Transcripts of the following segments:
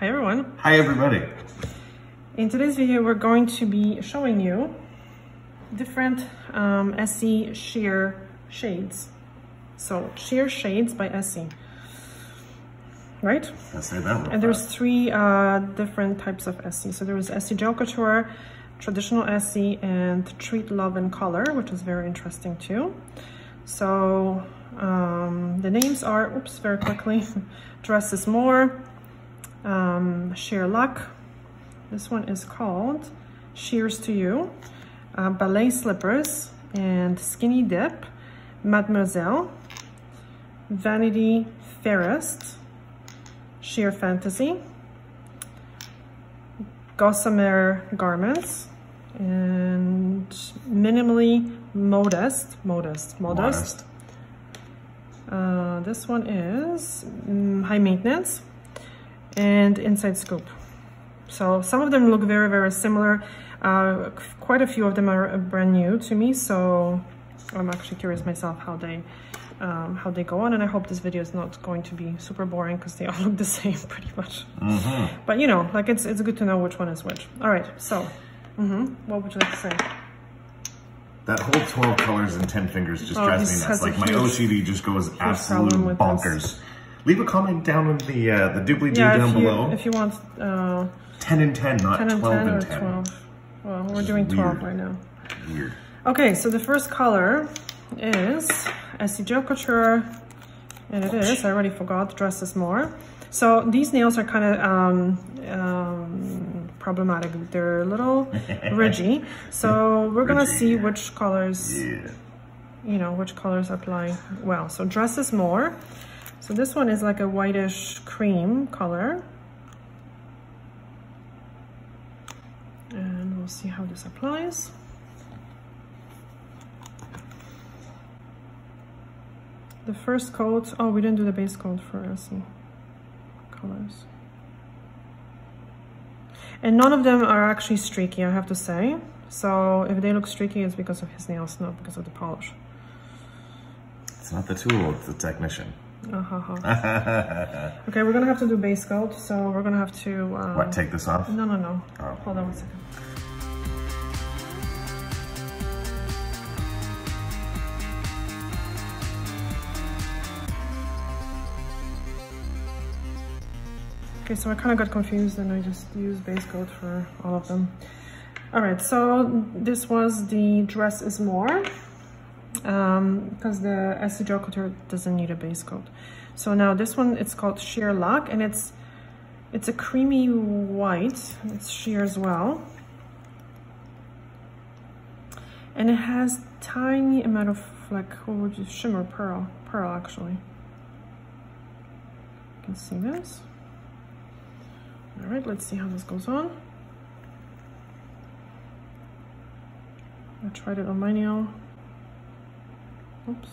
Hi everyone. Hi everybody. In today's video, we're going to be showing you different um, Essie sheer shades. So sheer shades by Essie, right? Let's say that And there's three uh, different types of Essie. So there's Essie Gel Couture, traditional Essie, and Treat Love and Color, which is very interesting too. So um, the names are, oops, very quickly, Dress is More, um, Sheer Luck. This one is called Sheers to You, uh, Ballet Slippers, and Skinny Dip, Mademoiselle, Vanity Fairest, Sheer Fantasy, Gossamer Garments, and Minimally Modest, Modest, Modest. Modest. Uh, this one is mm, Hi Maintenance and Inside Scoop. So some of them look very, very similar. Uh, quite a few of them are brand new to me, so I'm actually curious myself how they um, how they go on, and I hope this video is not going to be super boring because they all look the same pretty much. Mm-hmm. But you know, like it's it's good to know which one is which. All right, so mm-hmm. what would you like to say? That whole 12 colors and 10 fingers just Oh, drives me nuts. Like my OCD just goes absolute bonkers. Leave a comment down in the uh, the doobly doo Yeah, down if you below. if you want uh, 10 and 10, not 10 and 12 10 or and 10. 12. Well, we're doing 12 weird. right now. Weird. Okay, so the first color is Essie Gel Couture, and it is, I already forgot, Dress is More. So these nails are kind of um, um, problematic. They're a little ridgy. So we're gonna see which colors, Yeah. you know, which colors apply well. So Dress is More. So this one is like a whitish cream color. And we'll see how this applies. The first coat, oh, we didn't do the base coat for Essie colors. And none of them are actually streaky, I have to say. So if they look streaky, it's because of his nails, not because of the polish. It's not the tool, it's the technician. Uh, ha. okay, we're gonna have to do base coat, so we're gonna have to. Um, What, take this off? No, no, no. Oh. Hold on one second. Okay, so I kind of got confused and I just used base coat for all of them. All right, so this was the Dress is More Um, because the Essie Gel Couture doesn't need a base coat. So now this one, it's called Sheer Luck and it's it's a creamy white. It's sheer as well. And it has tiny amount of like, what would you, shimmer pearl, pearl actually. You can see this. All right, let's see how this goes on. I tried it on my nail. Oops.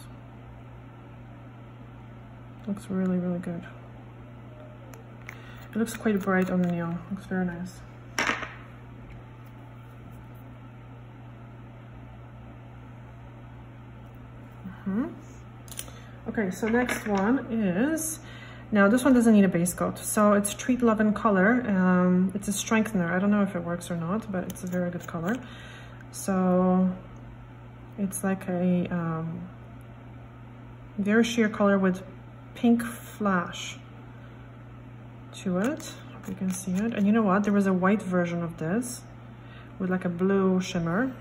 Looks really, really good. It looks quite bright on the nail. Looks very nice. Mhm. Okay, so next one is, now this one doesn't need a base coat. So it's Treat Love and Color. Um, it's a strengthener. I don't know if it works or not, but it's a very good color. So it's like a um, very sheer color with pink flash to it. You can see it. And you know what? There was a white version of this with like a blue shimmer.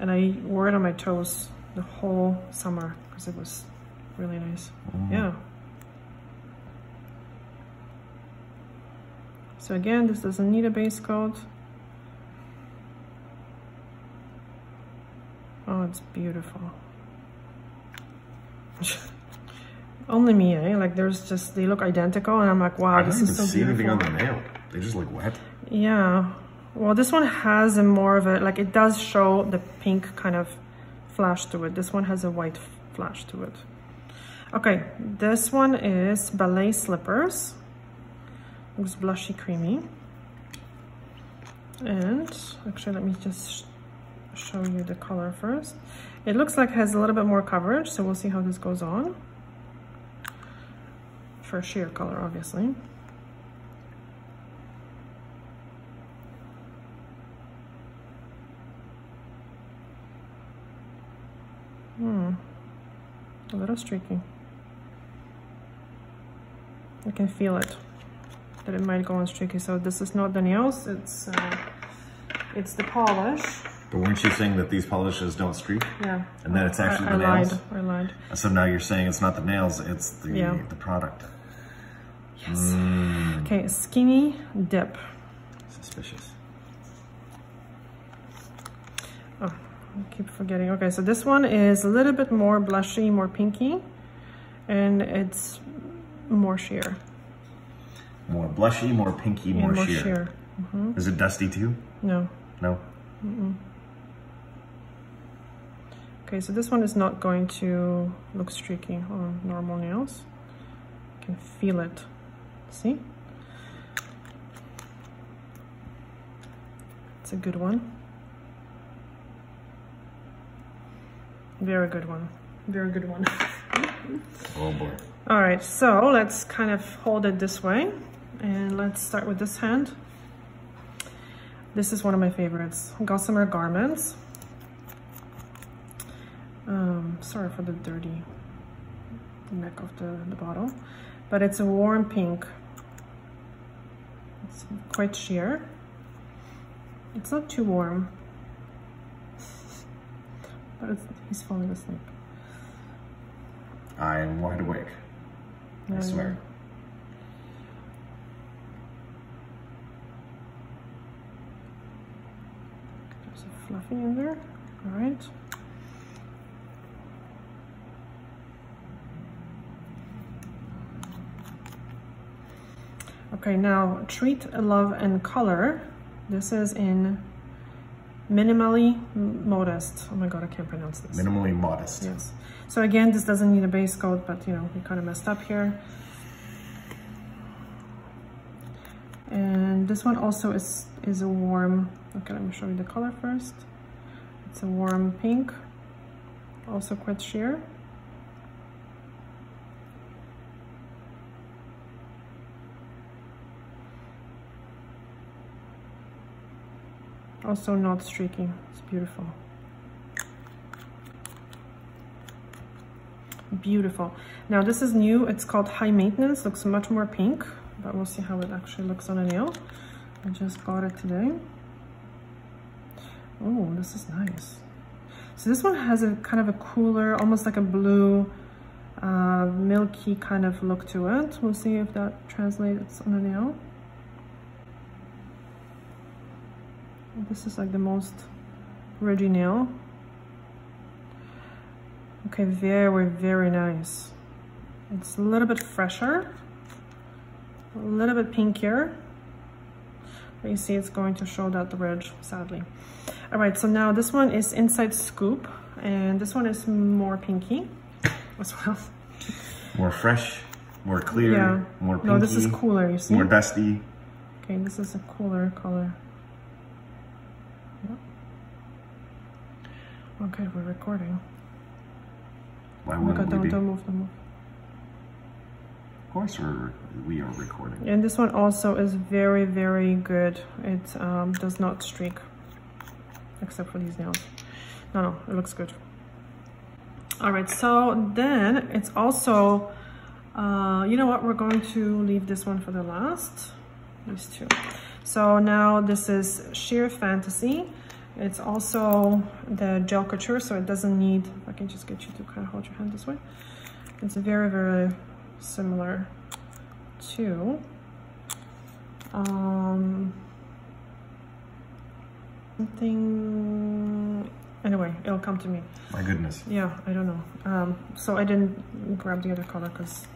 And I wore it on my toes the whole summer because it was really nice. Mm. Yeah. So again, this doesn't need a base coat. Oh, it's beautiful. Only me, eh? Like there's just, they look identical and I'm like, wow, I this don't even is so see anything on the nail. They just look wet. Yeah. Well, this one has a more of a, like it does show the pink kind of flash to it. This one has a white flash to it. Okay, this one is ballet slippers. Looks blushy creamy. And actually, let me just show you the color first. It looks like it has a little bit more coverage, so we'll see how this goes on for a sheer color, obviously. Hmm, a little streaky. I can feel it, that it might go on streaky. So this is not the nails, it's, uh, it's the polish. But weren't you saying that these polishes don't streak? Yeah. And that it's actually I, I the nails? I lied, I lied. So now you're saying it's not the nails, it's the, yeah. the product. Yes. Mm, Okay, skinny dip. suspicious. Oh, I keep forgetting. Okay, so this one is a little bit more blushy, more pinky, and it's more sheer. More blushy, more pinky, more, more sheer. sheer. Is it dusty too? No. No? Okay, so this one is not going to look streaky on normal nails. You can feel it. See? It's a good one. Very good one. Very good one. Oh boy. All right, so let's kind of hold it this way and let's start with this hand. This is one of my favorites, Gossamer Garments. Um, sorry for the dirty neck of the, the bottle, but it's a warm pink. Quite sheer. It's not too warm, but it's, he's falling asleep. I am wide awake. I Yeah, swear. There's a fluffy in there. All right. Okay, now treat love and color. This is in minimally modest. Oh my god, I can't pronounce this. Minimally modest. Yes. So again, this doesn't need a base coat, but you know, we kind of messed up here. And this one also is, is a warm, okay, let me show you the color first. It's a warm pink, also quite sheer. Also not streaky, it's beautiful. Beautiful. Now this is new, it's called Hi Maintenance, looks much more pink, but we'll see how it actually looks on a nail. I just got it today. Oh, this is nice. So this one has a kind of a cooler, almost like a blue, uh, milky kind of look to it. We'll see if that translates on a nail. This is like the most ridgy nail. Okay, very, very nice. It's a little bit fresher, a little bit pinkier. But you see it's going to show that ridge, sadly. All right, so now this one is Inside Scoop, and this one is more pinky as well. More fresh, more clear, Yeah. more pinky, No, this is cooler, you see? more dusty. Okay, this is a cooler color. Okay, we're recording. Why Oh wouldn't god, we don't, be? don't move, don't move. Of course we're, we are recording. And this one also is very, very good. It um, does not streak, except for these nails. No, no, it looks good. All right, so then it's also, uh, you know what, we're going to leave this one for the last, these two. So now this is Sheer Fantasy. It's also the gel couture, so it doesn't need, I can just get you to kind of hold your hand this way. It's very, very similar to um, something, anyway, it'll come to me. My goodness. Yeah, I don't know. Um, so I didn't grab the other color because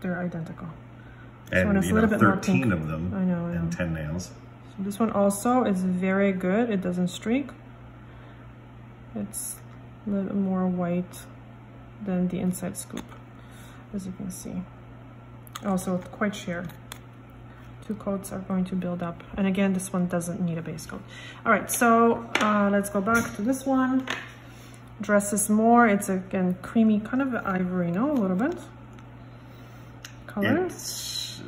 they're identical. And is you a know, little bit more 13 pink. of them I know, I and know. 10 nails. So this one also is very good. It doesn't streak. It's a little more white than the inside scoop, as you can see. Also quite sheer. Two coats are going to build up. And again, this one doesn't need a base coat. All right, so uh, let's go back to this one. Dress is more. It's again creamy, kind of ivory, no? A little bit. Color. It's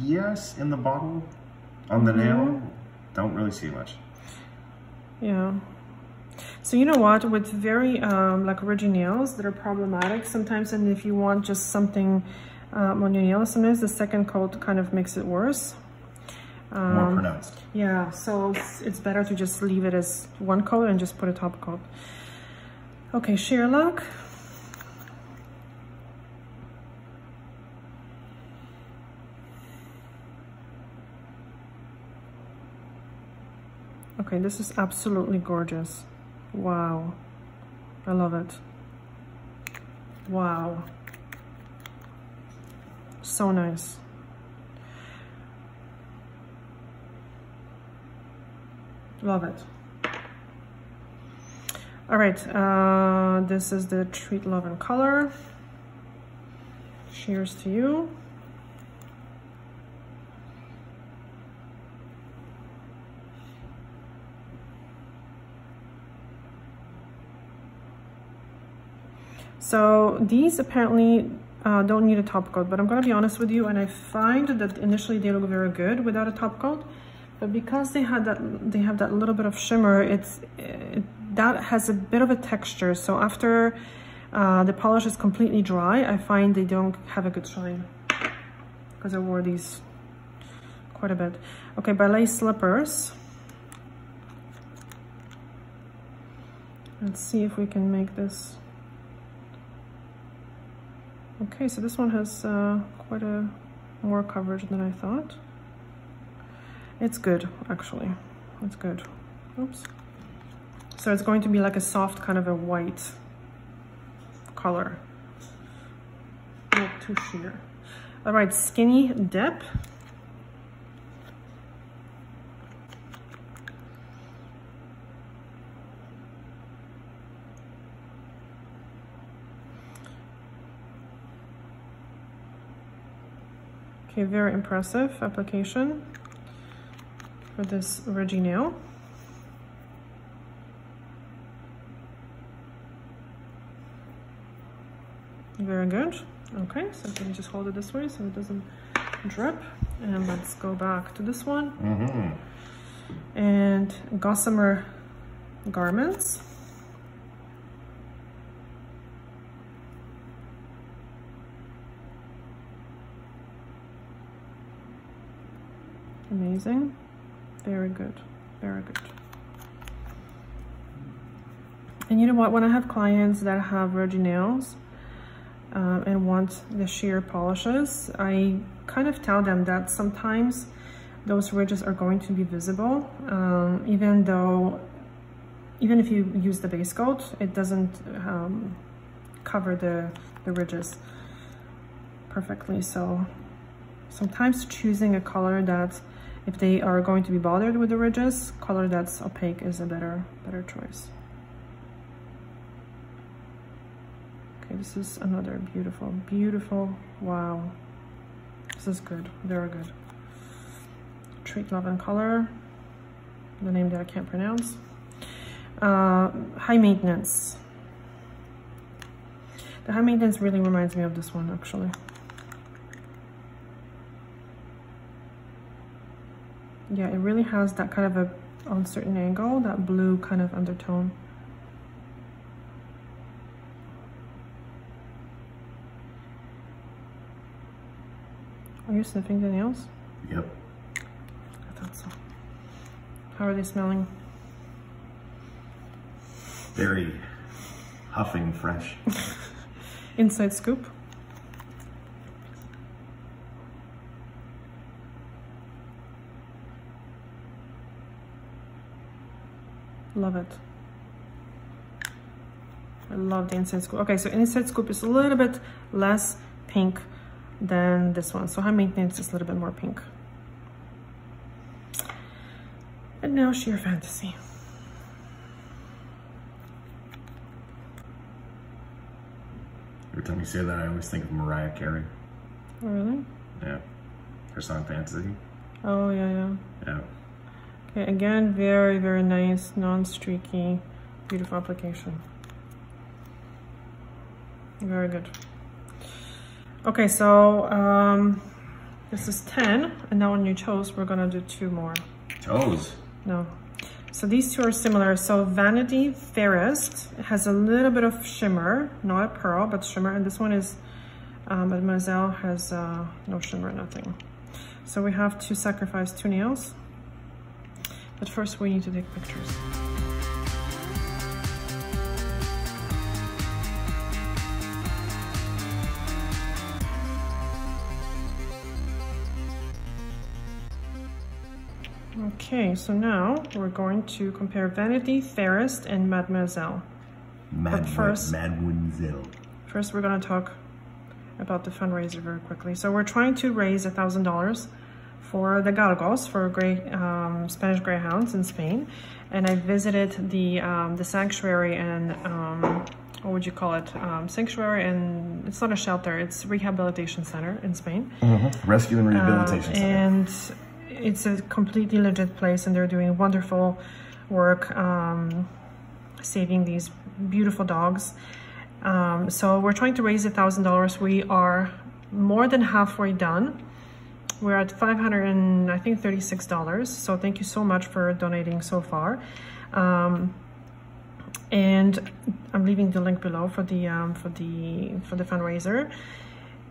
yes in the bottle. On the Mm-hmm. nail, don't really see much. Yeah. So you know what, with very um, like ridgy nails that are problematic sometimes, and if you want just something um, on your nails, sometimes the second coat kind of makes it worse. Um, More pronounced. Yeah, so it's, it's better to just leave it as one coat and just put a top coat. Okay, sheer luck. Okay, this is absolutely gorgeous. Wow. I love it. Wow. So nice. Love it. All right, uh, this is the Treat Love and Color. Sheers to You. So these apparently uh, don't need a top coat, but I'm gonna be honest with you, and I find that initially they look very good without a top coat, but because they had that, they have that little bit of shimmer, it's it, that has a bit of a texture. So after uh, the polish is completely dry, I find they don't have a good shine because I wore these quite a bit. Okay, ballet slippers. Let's see if we can make this Okay, so this one has uh, quite a more coverage than I thought. It's good, actually. It's good. Oops. So it's going to be like a soft kind of a white color. Not too sheer. All right, Skinny Dip. Okay, very impressive application for this ridgy nail. Very good. Okay, so let me just hold it this way so it doesn't drip. And let's go back to this one. Mm -hmm. And Gossamer Garments. Amazing. Very good. Very good. And you know what? When I have clients that have virgin nails uh, and want the sheer polishes, I kind of tell them that sometimes those ridges are going to be visible, um, even though, even if you use the base coat, it doesn't um, cover the, the ridges perfectly. So sometimes choosing a color that if they are going to be bothered with the ridges, color that's opaque is a better, better choice. Okay, this is another beautiful, beautiful, wow. This is good, very good. Treat Love and Color, the name that I can't pronounce. Uh, hi Maintenance. The Hi Maintenance really reminds me of this one, actually. Yeah, it really has that kind of a uncertain angle, that blue kind of undertone. Are you sniffing the nails? Yep. I thought so. How are they smelling? Very huffing fresh. Inside scoop. Love it. I love the inside scoop. Okay, so inside scoop is a little bit less pink than this one. So hi maintenance is a little bit more pink. And now sheer fantasy. Every time you say that, I always think of Mariah Carey. Oh, really? Yeah. Her song Fantasy. Oh, yeah, yeah. Yeah. Okay, again, very, very nice, non-streaky, beautiful application. Very good. Okay, so um, this is 10, and now on your toes, we're gonna do two more. Toes? No. So these two are similar. So Vanity Fairest has a little bit of shimmer, not a pearl, but shimmer. And this one is, um, Mademoiselle has uh, no shimmer, nothing. So we have to sacrifice two nails. But first we need to take pictures. Okay, so now we're going to compare Vanity Fairest and Mademoiselle. Mad first- Mademoiselle. First, we're gonna talk about the fundraiser very quickly. So we're trying to raise a thousand dollars for the galgos, for gray, um, Spanish greyhounds in Spain. And I visited the um, the sanctuary and um, what would you call it? Um, sanctuary and it's not a shelter; it's rehabilitation center in Spain. Rescue and Rehabilitation Center. And it's a completely legit place, and they're doing wonderful work um, saving these beautiful dogs. Um, so we're trying to raise a thousand dollars. We are more than halfway done. We're at five hundred and I think thirty-six dollars. So thank you so much for donating so far. Um, and I'm leaving the link below for the um, for the for the fundraiser.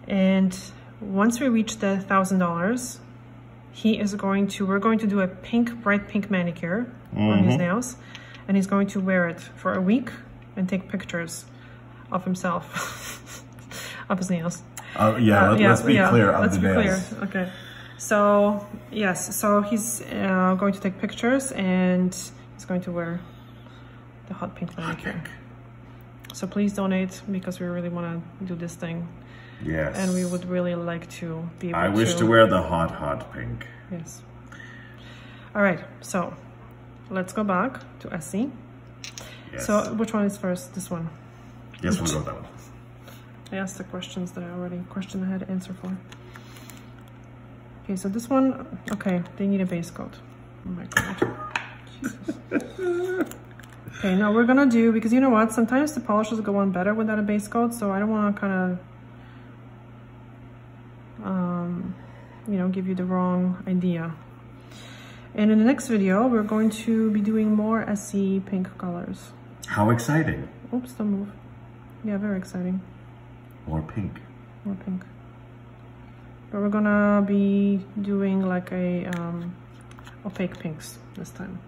And once we reach the thousand dollars, he is going to we're going to do a pink bright pink manicure on his nails and he's going to wear it for a week and take pictures of himself of his nails Uh, yeah, Uh, let, us be yeah, clear let's the be nails. clear okay so yes so he's uh, going to take pictures and he's going to wear the hot pink manicure so please donate because we really want to do this thing Yes. and we would really like to be able I wish to wear the hot, hot pink. Yes. All right, so let's go back to Essie. Yes. So which one is first? This one. yes, we'll go with that one. I asked the questions that I already question I had to answer for. Okay, so this one, okay, they need a base coat. Oh my god. Jesus. Okay, now we're gonna do, because you know what, sometimes the polishes go on better without a base coat, so I don't wanna kinda, um, you know, give you the wrong idea. And in the next video, we're going to be doing more Essie pink colors. How exciting. Oops, don't move. Yeah, very exciting. More pink. More pink. But we're gonna be doing like a um, opaque pinks this time.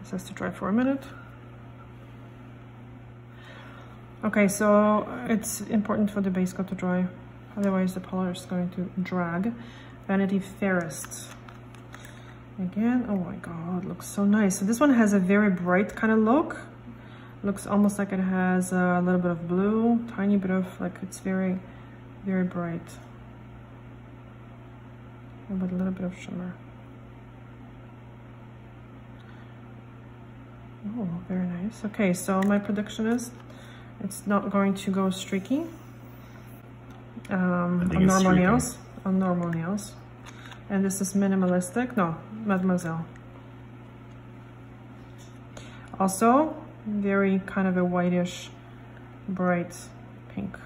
This has to dry for a minute. Okay, so it's important for the base coat to dry, otherwise the color is going to drag. Vanity Fairest. Again, oh my god, looks so nice. So this one has a very bright kind of look. Looks almost like it has a little bit of blue, tiny bit of, like it's very, very bright. And with a little bit of shimmer. Oh, very nice. Okay, so my prediction is it's not going to go streaky um, on normal streaky. nails. On normal nails. And this is minimalistic. No, Mademoiselle. Also, very kind of a whitish, bright pink.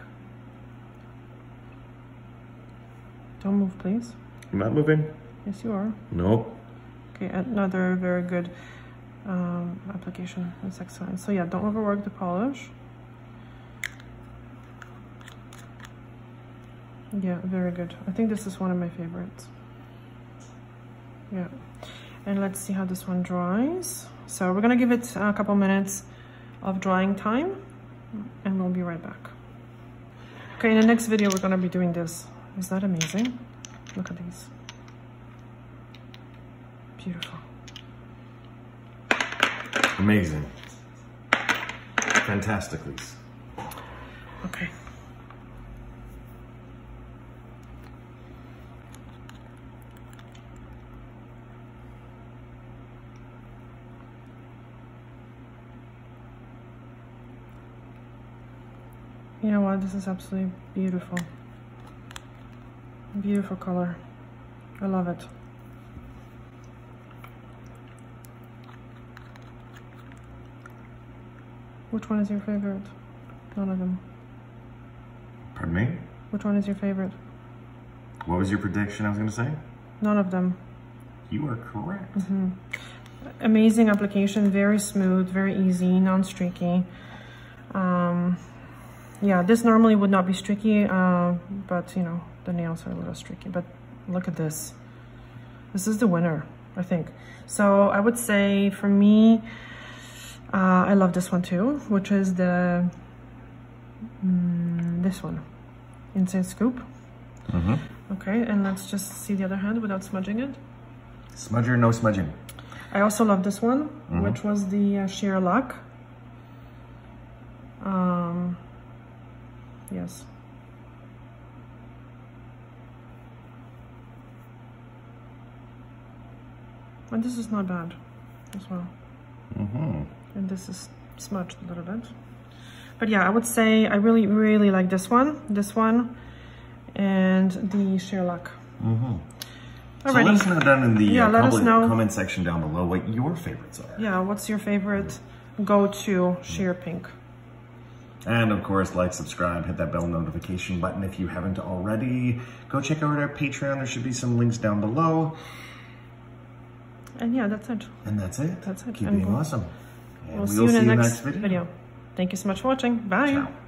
Don't move, please. I'm not moving. Yes, you are. No. Okay, another very good um, application. That's excellent. So yeah, don't overwork the polish. Yeah, very good. I think this is one of my favorites. Yeah. And let's see how this one dries. So we're gonna give it a couple minutes of drying time and we'll be right back. Okay, in the next video, we're gonna be doing this. Is that amazing? Look at these. Beautiful. Amazing. fantastic Fantastically. Okay. You know what? This is absolutely beautiful. Beautiful color. I love it. Which one is your favorite? None of them. Pardon me? Which one is your favorite? What was your prediction I was going to say? none of them. You are correct. Mm-hmm. Amazing application, very smooth, very easy, non-streaky. Um, yeah, this normally would not be streaky, uh, but you know, the nails are a little streaky, but look at this. This is the winner, I think. So I would say for me, uh, I love this one too, which is the, mm, this one, Inside Scoop. Mm -hmm. Okay, and let's just see the other hand without smudging it. Smudger, no smudging. I also love this one, mm -hmm. which was the uh, Sheer Luck. Um, yes. And this is not bad as well. Mm -hmm. And this is smudged a little bit. But yeah, I would say I really, really like this one, this one, and the Sheer Luck. Mm -hmm. So let us know down in the yeah, uh, comment, comment section down below what your favorites are. Yeah, what's your favorite go-to sheer pink? And of course, like, subscribe, hit that bell notification button if you haven't already. Go check out our Patreon. There should be some links down below. And yeah, that's it. And that's it. That's it. Keep and being awesome. And we'll, we'll see you in the next, next video. video. Thank you so much for watching. Bye. Ciao.